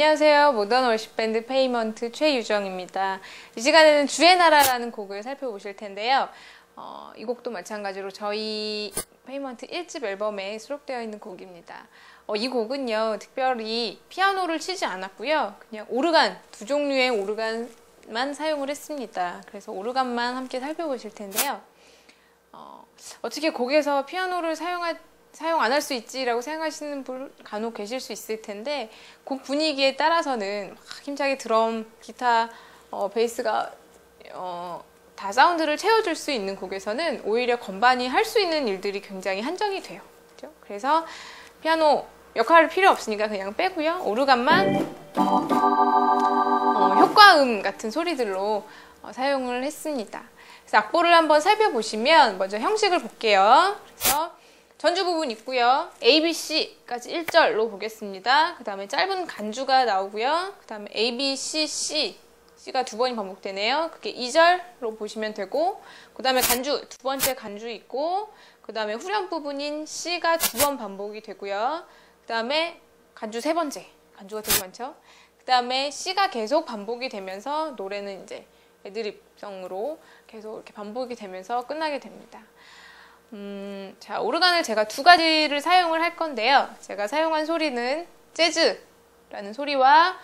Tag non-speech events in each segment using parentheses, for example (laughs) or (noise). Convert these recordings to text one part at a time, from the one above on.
안녕하세요. modern worship 밴드 페이먼트 최유정입니다. 이 시간에는 주의 나라라는 곡을 살펴보실 텐데요. 어, 이 곡도 마찬가지로 저희 페이먼트 1집 앨범에 수록되어 있는 곡입니다. 어, 이 곡은요, 특별히 피아노를 치지 않았고요. 그냥 오르간, 두 종류의 오르간만 사용을 했습니다. 그래서 오르간만 함께 살펴보실 텐데요. 어, 어떻게 곡에서 피아노를 사용할 사용 안 할 수 있지라고 생각하시는 분 간혹 계실 수 있을 텐데 곡 분위기에 따라서는 힘차게 드럼, 기타, 어, 베이스가 어, 다 사운드를 채워줄 수 있는 곡에서는 오히려 건반이 할 수 있는 일들이 굉장히 한정이 돼요. 그렇죠? 그래서 피아노 역할을 필요 없으니까 그냥 빼고요. 오르간만 어, 효과음 같은 소리들로 어, 사용을 했습니다. 그래서 악보를 한번 살펴보시면 먼저 형식을 볼게요. 그래서 전주 부분 있고요. A, B, C까지 1절로 보겠습니다. 그 다음에 짧은 간주가 나오고요. 그 다음에 A, B, C, C C가 두 번이 반복되네요. 그게 2절로 보시면 되고 그 다음에 간주, 두 번째 간주 있고 그 다음에 후렴 부분인 C가 두 번 반복이 되고요. 그 다음에 간주 세 번째, 간주가 되게 많죠. 그 다음에 C가 계속 반복이 되면서 노래는 이제 애드립성으로 계속 이렇게 반복이 되면서 끝나게 됩니다. 음, 자, 오르간을 제가 두 가지를 사용을 할 건데요. 제가 사용한 소리는 재즈라는 소리와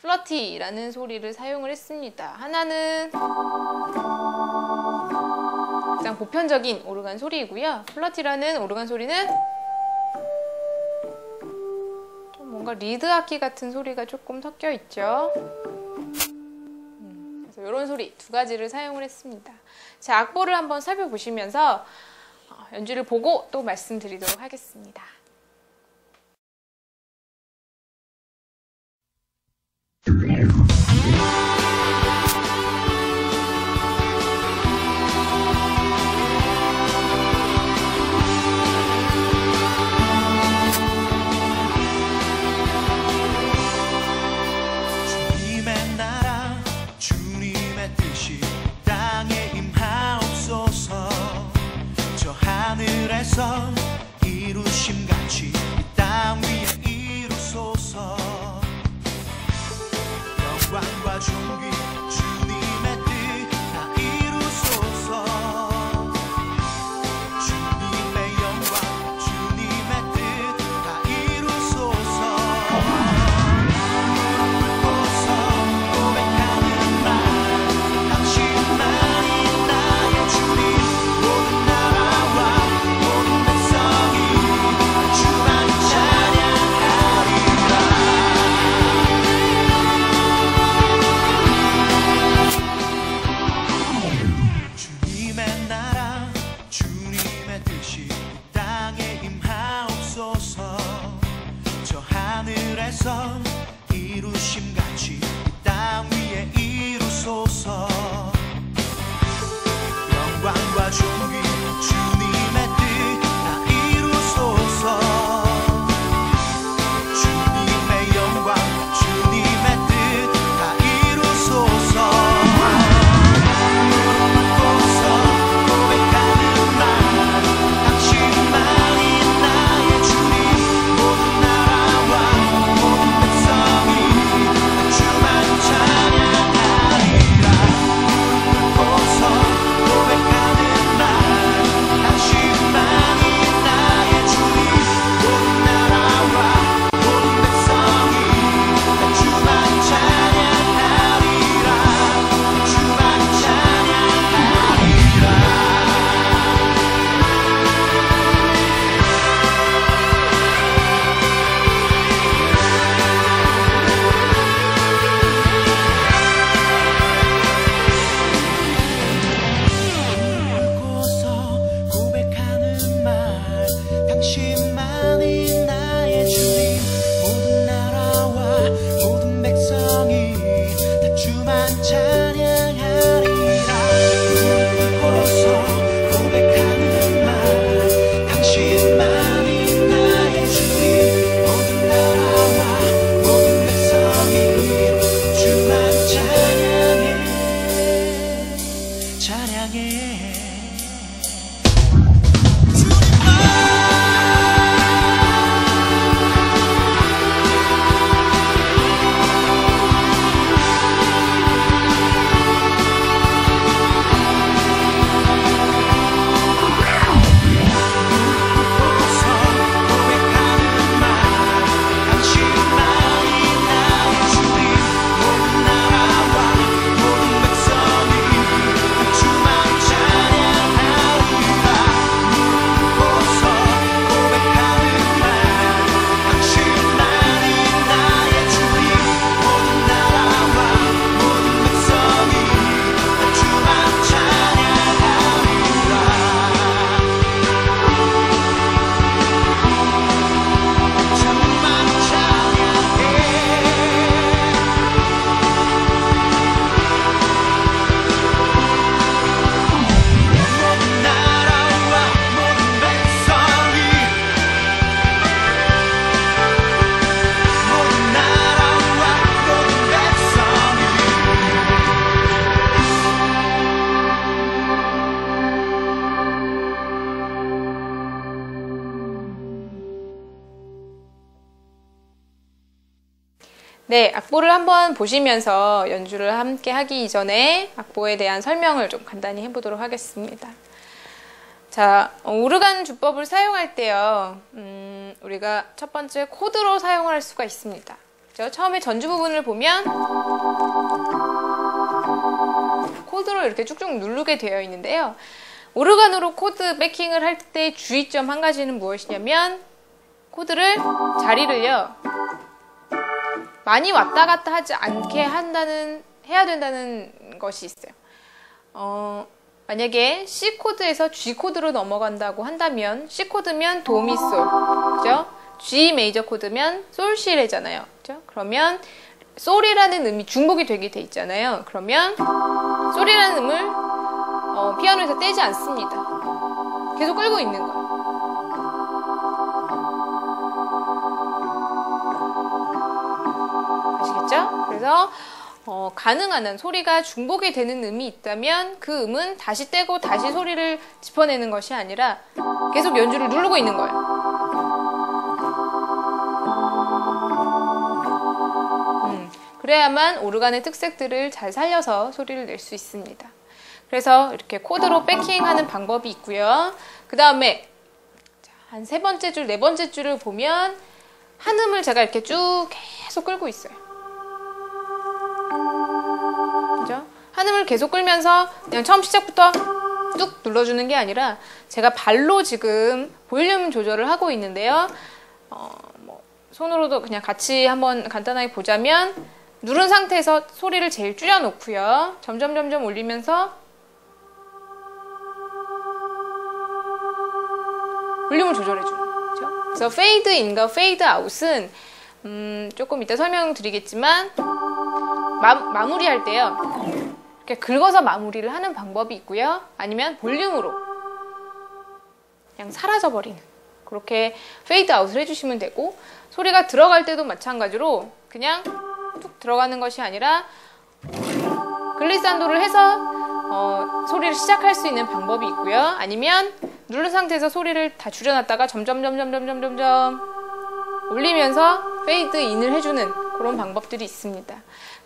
fluty라는 소리를 사용을 했습니다. 하나는 가장 보편적인 오르간 소리이고요. Fluty라는 오르간 소리는 뭔가 리드 악기 같은 소리가 조금 섞여 있죠. 음, 그래서 이런 소리 두 가지를 사용을 했습니다. 자, 악보를 한번 살펴보시면서 연주를 보고 또 말씀드리도록 하겠습니다. 네, 악보를 한번 보시면서 연주를 함께 하기 이전에 악보에 대한 설명을 좀 간단히 해보도록 하겠습니다. 자, 어, 오르간 주법을 사용할 때요, 음, 우리가 첫 번째 코드로 사용을 할 수가 있습니다. 그죠? 처음에 전주 부분을 보면 코드로 이렇게 쭉쭉 누르게 되어 있는데요. 오르간으로 코드 backing을 할 때 주의점 한 가지는 무엇이냐면 코드를 자리를요 많이 왔다 갔다 하지 않게 한다는 해야 된다는 것이 있어요. 어, 만약에 C 코드에서 G 코드로 넘어간다고 한다면 C 코드면 도미솔, 그죠? G 메이저 코드면 솔시레잖아요, 그죠? 그러면 솔이라는 음이 중복이 되게 돼 있잖아요. 그러면 솔이라는 음을 어, 피아노에서 떼지 않습니다. 계속 끌고 있는 거예요. 그래서 어, 가능한 한 소리가 중복이 되는 음이 있다면 그 음은 다시 떼고 다시 소리를 짚어내는 것이 아니라 계속 연주를 누르고 있는 거예요. 음, 그래야만 오르간의 특색들을 잘 살려서 소리를 낼 수 있습니다. 그래서 이렇게 코드로 백킹하는 방법이 있고요. 그 다음에 한 세 번째 줄, 네 번째 줄을 보면 한 음을 제가 이렇게 쭉 계속 끌고 있어요. 그죠? 한 음을 계속 끌면서 그냥 처음 시작부터 뚝 눌러주는 게 아니라 제가 발로 지금 볼륨 조절을 하고 있는데요. 어, 뭐 손으로도 그냥 같이 한번 간단하게 보자면 누른 상태에서 소리를 제일 줄여놓고요. 점점 점점 올리면서 볼륨을 조절해주는 거죠. 그래서 페이드 인과 페이드 아웃은 음, 조금 이따 설명드리겠지만 마, 마무리할 때요. 이렇게 긁어서 마무리를 하는 방법이 있고요. 아니면 볼륨으로 그냥 사라져버리는 그렇게 페이드 아웃을 해주시면 되고 소리가 들어갈 때도 마찬가지로 그냥 툭 들어가는 것이 아니라 글리산도를 해서 어, 소리를 시작할 수 있는 방법이 있고요. 아니면 누른 상태에서 소리를 다 줄여놨다가 점점 점점 점점 점점 올리면서 페이드 인을 해주는 그런 방법들이 있습니다.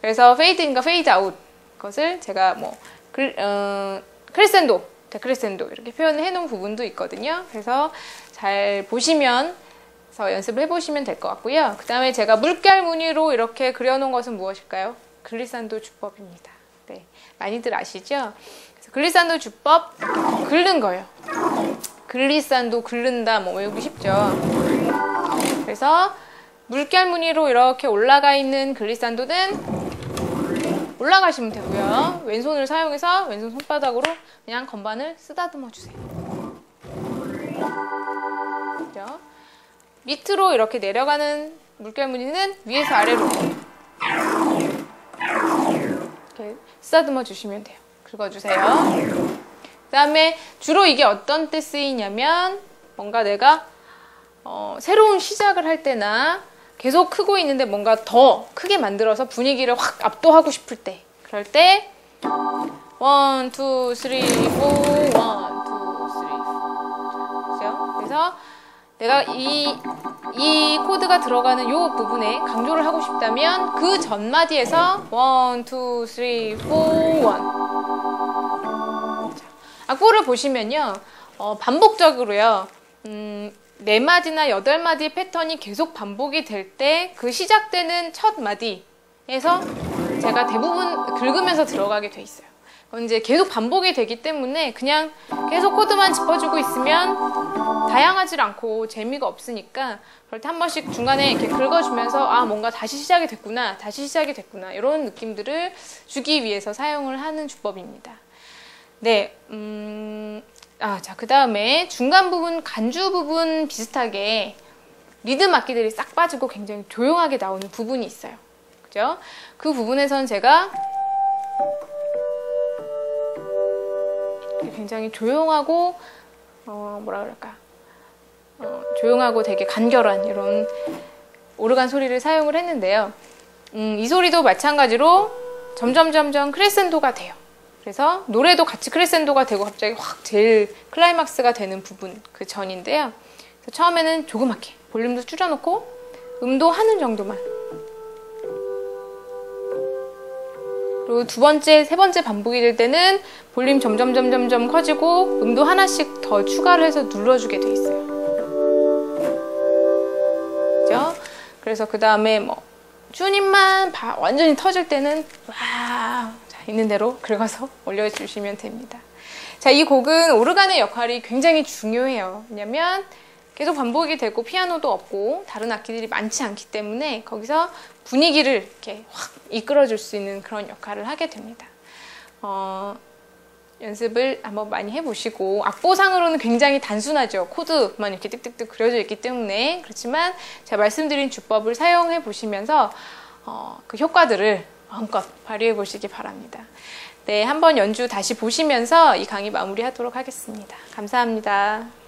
그래서 페이드 인과 페이드 아웃 것을 제가 뭐 글, 어, 크레센도, 데크레센도 이렇게 표현을 해놓은 부분도 있거든요. 그래서 잘 보시면 서 연습을 해보시면 될 것 같고요. 그 다음에 제가 물결 무늬로 이렇게 그려놓은 것은 무엇일까요? 글리산도 주법입니다. 네, 많이들 아시죠? 그래서 글리산도 주법 긁는 거예요. 글리산도 긁는다 뭐 외우기 쉽죠. 그래서 물결 무늬로 이렇게 올라가 있는 글리산도는 올라가시면 되고요. 왼손을 사용해서 왼손 손바닥으로 그냥 건반을 쓰다듬어 주세요. 그죠? 밑으로 이렇게 내려가는 물결 무늬는 위에서 아래로 이렇게 쓰다듬어 주시면 돼요. 긁어주세요. 그 다음에 주로 이게 어떤 때 쓰이냐면 뭔가 내가 어, 새로운 시작을 할 때나 계속 크고 있는데 뭔가 더 크게 만들어서 분위기를 확 압도하고 싶을 때. 그럴 때 one, two, three, four, one, two, three, 그죠? 그래서 내가 이, 이 코드가 들어가는 요 부분에 강조를 하고 싶다면 그 전마디에서 one, two, three, four, one 악보를 보시면요. 어, 반복적으로요. 음, 네 마디나 여덟 마디 패턴이 계속 반복이 될 때 그 시작되는 첫 마디에서 제가 대부분 긁으면서 들어가게 돼 있어요. 이제 계속 반복이 되기 때문에 그냥 계속 코드만 짚어주고 있으면 다양하지 않고 재미가 없으니까 그럴 때 한 번씩 중간에 이렇게 긁어주면서 아 뭔가 다시 시작이 됐구나 다시 시작이 됐구나 이런 느낌들을 주기 위해서 사용을 하는 주법입니다. 네, 음, 아, 자, 그 다음에 중간 부분, 간주 부분 비슷하게 리듬 악기들이 싹 빠지고 굉장히 조용하게 나오는 부분이 있어요. 그죠? 그 부분에선 제가 굉장히 조용하고, 어, 뭐라 그럴까. 어, 조용하고 되게 간결한 이런 오르간 소리를 사용을 했는데요. 음, 이 소리도 마찬가지로 점점 점점 크레센도가 돼요. 그래서 노래도 같이 크레센도가 되고 갑자기 확 제일 클라이막스가 되는 부분 그 전인데요. 처음에는 조그맣게 볼륨도 줄여놓고 음도 하는 정도만 그리고 두 번째, 세 번째 반복이 될 때는 볼륨 점점 점점 점 커지고 음도 하나씩 더 추가를 해서 눌러주게 돼 있어요. 그죠? 그래서 그 다음에 뭐 주님만 바- 완전히 터질 때는 와 자, 있는 대로 긁어서 (laughs) 올려주시면 됩니다. 자, 이 곡은 오르간의 역할이 굉장히 중요해요. 왜냐면 계속 반복이 되고 피아노도 없고 다른 악기들이 많지 않기 때문에 거기서 분위기를 이렇게 확 이끌어 줄 수 있는 그런 역할을 하게 됩니다. 어, 연습을 한번 많이 해보시고 악보상으로는 굉장히 단순하죠. 코드만 이렇게 뜩뜩뜩 그려져 있기 때문에 그렇지만 제가 말씀드린 주법을 사용해 보시면서 어, 그 효과들을 마음껏 발휘해 보시기 바랍니다. 네, 한번 연주 다시 보시면서 이 강의 마무리하도록 하겠습니다. 감사합니다.